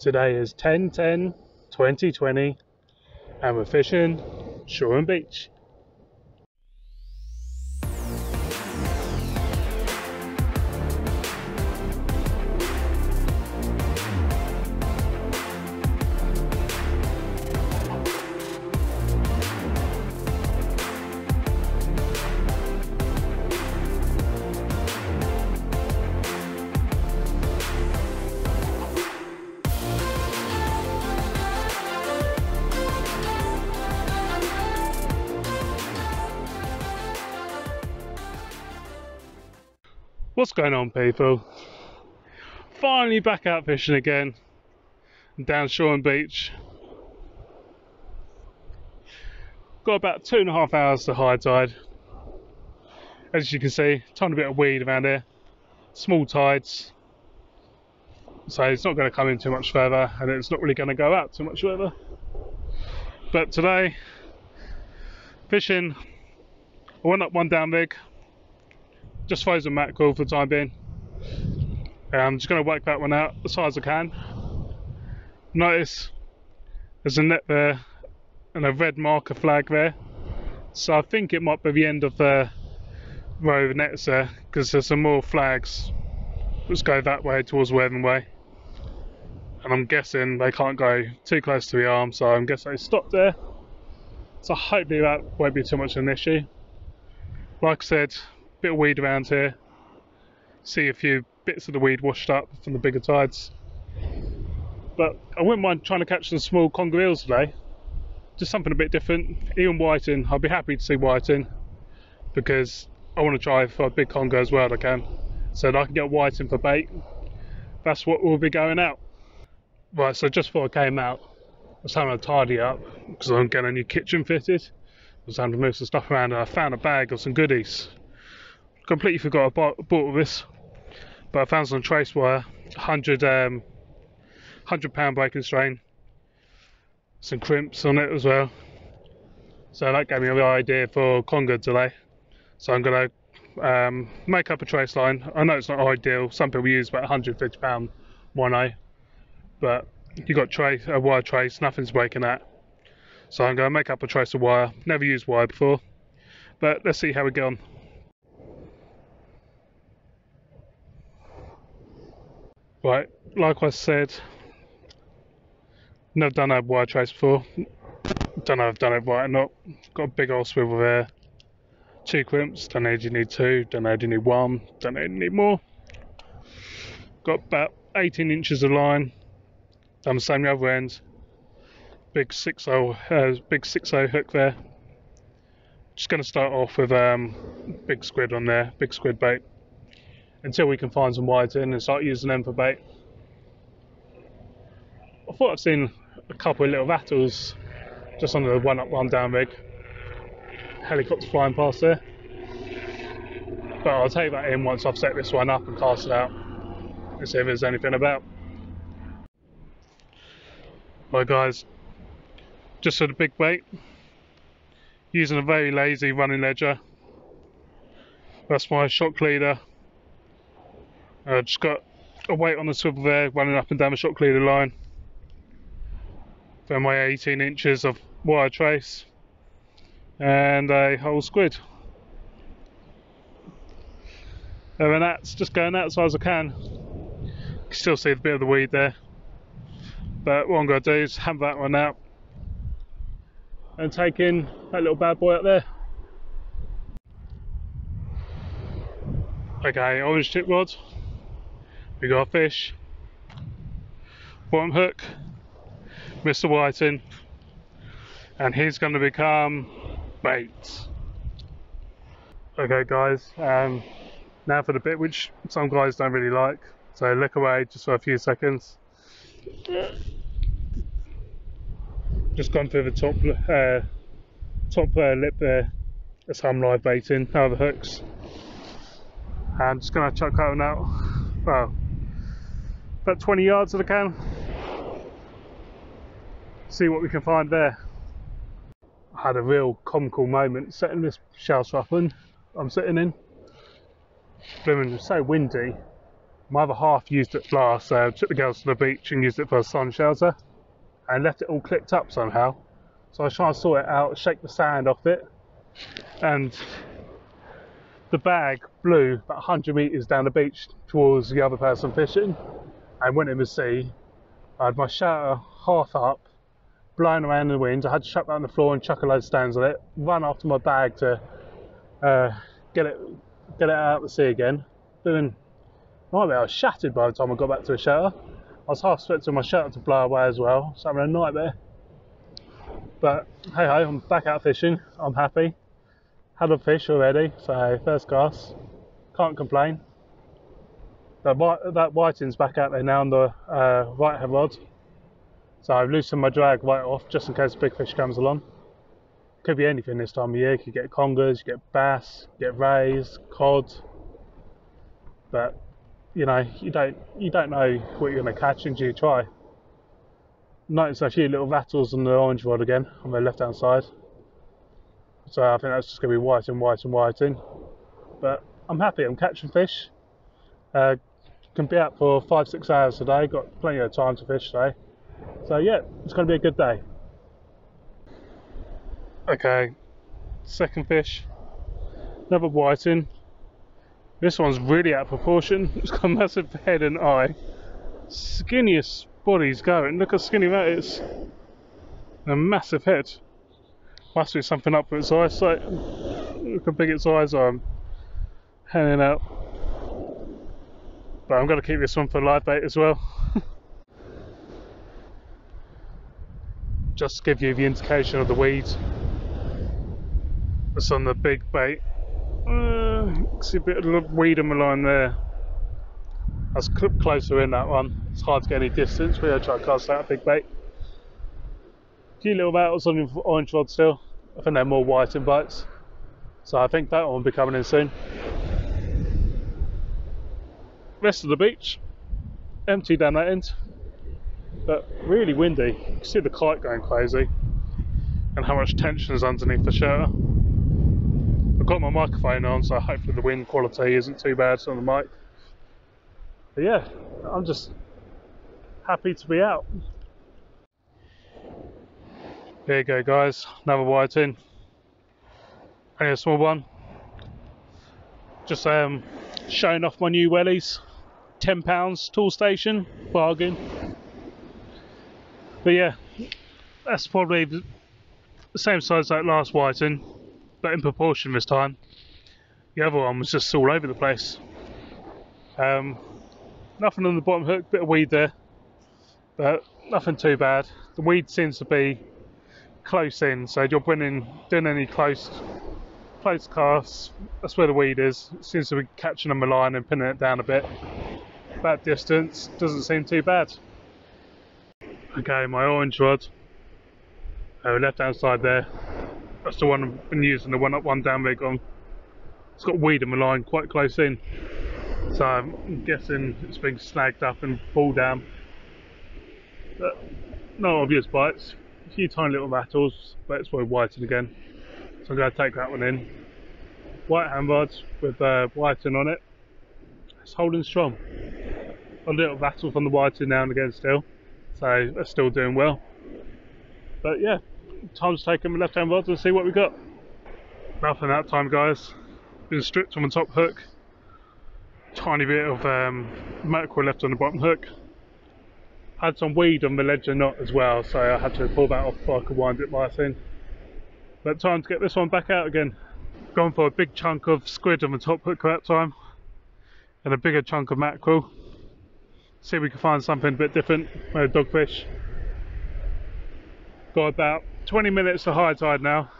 Today is 10 10 2020 and we're fishing Shoreham Beach. What's going on, people? Finally back out fishing again down Shoreham Beach. Got about two and a half hours to high tide. As you can see, tiny bit of weed around here, small tides, so it's not going to come in too much further, and it's not really going to go out too much further. But today, fishing, I went up one down rig, just frozen mackerel for the time being. I'm just going to work that one out as far as I can. Notice there's a net there and a red marker flag there. So I think it might be the end of the row of nets there because there's some more flags which go that way towards Worthing Way. And I'm guessing they can't go too close to the arm, so I'm guessing they stopped there. So hopefully that won't be too much of an issue. Like I said, bit of weed around here. See a few bits of the weed washed up from the bigger tides. But I wouldn't mind trying to catch some small conger eels today. Just something a bit different. Even whiting, I'll be happy to see whiting because I want to try for a big conger as well if I can. So that I can get whiting for bait. That's what will be going out. Right, so just before I came out, I was having a tidy up because I'm getting a new kitchen fitted. I was having to move some stuff around and I found a bag of some goodies completely forgot I bought, this, but I found some trace wire, 100 um, 100 pound breaking strain, some crimps on it as well. So that gave me the idea for conger today. So I'm going to um, make up a trace line. I know it's not ideal. Some people use about 150 pound 1A, but you got trace a wire trace, nothing's breaking that. So I'm to make up a trace of wire. Never used wire before, but let's see how we get on. Right, like I said, never done a wire trace before. Don't know if I've done it right or not. Got a big old swivel there. Two crimps, don't know if you need two, don't know if you need one, don't know if you need more. Got about 18 inches of line. Done the same the other end. Big 6 uh, big 6 hook there. Just going to start off with um, big squid on there, big squid bait until we can find some whiting and start using them for bait. I thought I've seen a couple of little rattles just on the one up, one down rig. Helicopter flying past there. But I'll take that in once I've set this one up and cast it out and see if there's anything about. Right guys, just for the big bait, using a very lazy running ledger. That's my shock leader uh, just got a weight on the swivel there running up and down the shock leader line. Then my 18 inches of wire trace and a whole squid. And then that's just going out as far as I can. You can still see a bit of the weed there. But what I'm going to do is hammer that one out and take in that little bad boy up there. Okay, orange tip rod. We got a fish, bottom hook, Mr. Whiting, and he's going to become bait. Okay, guys, um, now for the bit which some guys don't really like. So look away just for a few seconds. Just gone through the top uh, top uh, lip there. That's how I'm live baiting. Now the hooks. I'm just gonna chuck that one out. Well, about 20 yards of the can. See what we can find there. I had a real comical moment setting this shell trapping I'm sitting in. Blooming so windy. My other half used it last, so took the girls to the beach and used it for a sun shelter and left it all clipped up somehow. So I was trying to sort it out, shake the sand off it, and the bag blew about 100 metres down the beach towards the other person fishing and went in the sea. I had my shelter half up, blowing around in the wind. I had to shut down the floor and chuck a load of stones on it, run after my bag to uh, get it get it out of the sea again. Then, nightmare, I was shattered by the time I got back to the shelter. I was half expecting my shelter to blow away as well, so I'm a nightmare. But hey ho, I'm back out fishing. I'm happy. Had a fish already, so first class. Can't complain. That, that whiting's back out there now on the uh, right hand rod. So I've loosened my drag right off just in case a big fish comes along. Could be anything this time of year. You could get congers, you get bass, you get rays, cod. But you know, you don't you don't know what you're to catch until you try. Notice a few little rattles on the orange rod again on the left hand side. So I think that's just to be and white in. But I'm happy. I'm catching fish. Uh, can be out for five six hours today. Got plenty of time to fish today. So yeah, it's going to be a good day. Okay, second fish, another whiting. This one's really out of proportion. It's got a massive head and eye. Skinniest body's going. Look how skinny that is. A massive head. Must be something up with its eyesight. Look how big its eyes are. hanging out. But I'm going to keep this one for live bait as well. Just to give you the indication of the weed that's on the big bait. Uh, see a bit of weed on the line there. That's closer in that one. It's hard to get any distance. We're going to try to cast out a big bait. A few little battles on the orange rod still. I think they're more whiting bites. So I think that one will be coming in soon. Rest of the beach, empty down that end, but really windy. You can see the kite going crazy and how much tension is underneath the shelter. I've got my microphone on, so hopefully the wind quality isn't too bad on the mic. But yeah, I'm just happy to be out. There you go, guys. Another whiting. Only a small one. Just um, showing off my new wellies. £10 Toolstation, bargain. But yeah, that's probably the same size like last whiting but in proportion this time. The other one was just all over the place. Um, nothing on the bottom hook, bit of weed there, but nothing too bad. The weed seems to be close in, so you're winning, doing any close close casts, that's where the weed is. It seems to be catching on the line and pinning it down a bit. That distance doesn't seem too bad. Okay, my orange rod, uh, left hand side there, that's the one I've been using, the one up, one down rig on. It's got weed in the line quite close in. So I'm guessing it's been snagged up and pulled down. But no obvious bites. A few tiny little rattles, but it's probably whiting again. So I'm going to take that one in. White hand rods with uh, whiting on it. It's holding strong. A little rattle from the whiting now and again still. So it's still doing well. But yeah, time to take them left hand rods and see what we got. Nothing that time guys. Been stripped on the top hook. Tiny bit of um, mackerel left on the bottom hook. Had some weed on the ledger knot as well, so I had to pull that off before I could wind it right in. But time to get this one back out again. Gone for a big chunk of squid on the top hook that time. And a bigger chunk of mackerel. See if we can find something a bit different, maybe dogfish. Got about 20 minutes to high tide now.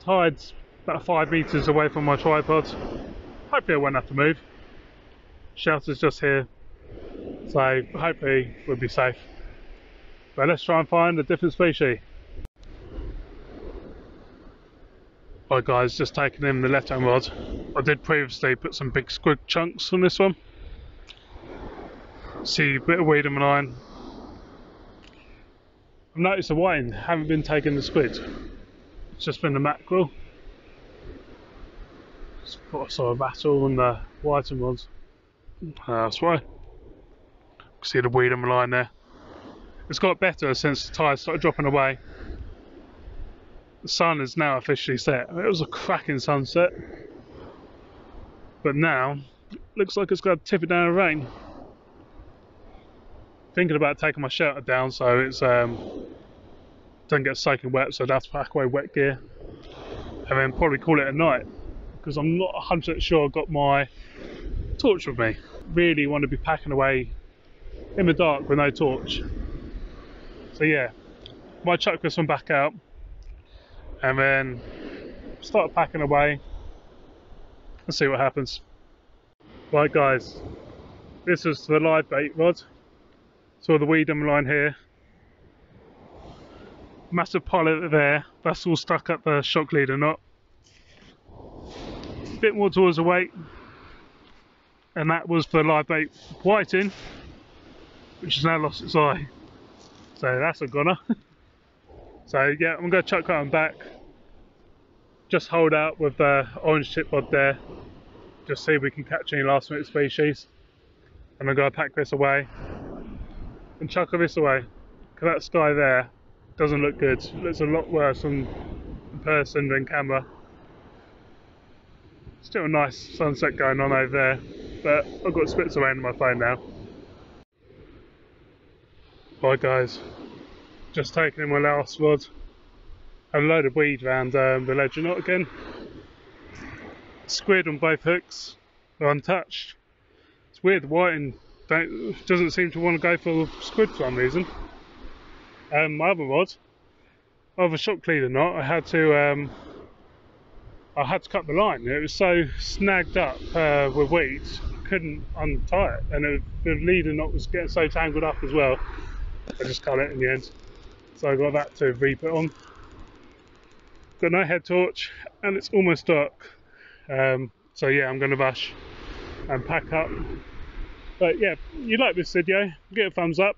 Tide's about 5 metres away from my tripod. Hopefully I won't have to move. Shelter's just here, so hopefully we'll be safe. But let's try and find a different species. Right guys, just taking in the left hand rod. I did previously put some big squid chunks on this one. See a bit of weed in my line, I've noticed the whiting haven't been taking the squid. It's just been the mackerel. Just thought I saw a rattle on the whiting ones. Uh, that's why. See the Wiedemann line there. It's got better since the tide started dropping away. The sun is now officially set. It was a cracking sunset. But now, looks like it's going to tip it down in rain. Thinking about taking my shelter down so it's um, doesn't get soaking wet, so I have to pack away wet gear. And then probably call it a night. Because I'm not 100% sure I've got my torch with me. Really want to be packing away in the dark with no torch. So yeah, might chuck this one back out and then start packing away and see what happens. Right guys, this is the live bait rod. So the Wiedemann line here. Massive pilot there, that's all stuck up the shock leader knot. Bit more towards the weight. And that was the live bait whiting, which has now lost its eye. So that's a goner. so yeah, I'm to chuck that one back. Just hold out with the orange tip rod there. Just see if we can catch any last minute species. And I'm to pack this away. And chuck this away. Because that sky there doesn't look good. It looks a lot worse on person than camera. Still a nice sunset going on over there. But I've got splits away on my phone now. Right guys, just taking in my last rod. a load of weed around um, the ledger knot again. Squid on both hooks, are untouched. It's weird, the doesn't seem to want to go for the squid for some reason. Um, my other rod, a shock leader knot, I had to um, I had to cut the line. It was so snagged up uh, with weeds, I couldn't untie it, and it, the leader knot was getting so tangled up as well. I just cut it in the end. So I got that to re-put on. Got no head torch and it's almost dark. Um, so yeah, I'm going to rush and pack up. But yeah, you like this video, get a thumbs up.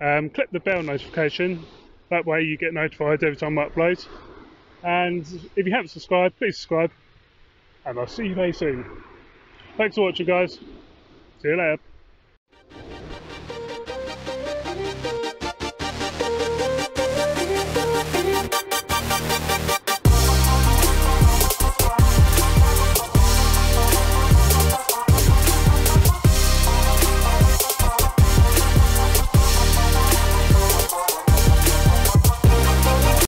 Um, click the bell notification. That way you get notified every time I upload. And if you haven't subscribed, please subscribe. And I'll see you very soon. Thanks for watching guys. See you later.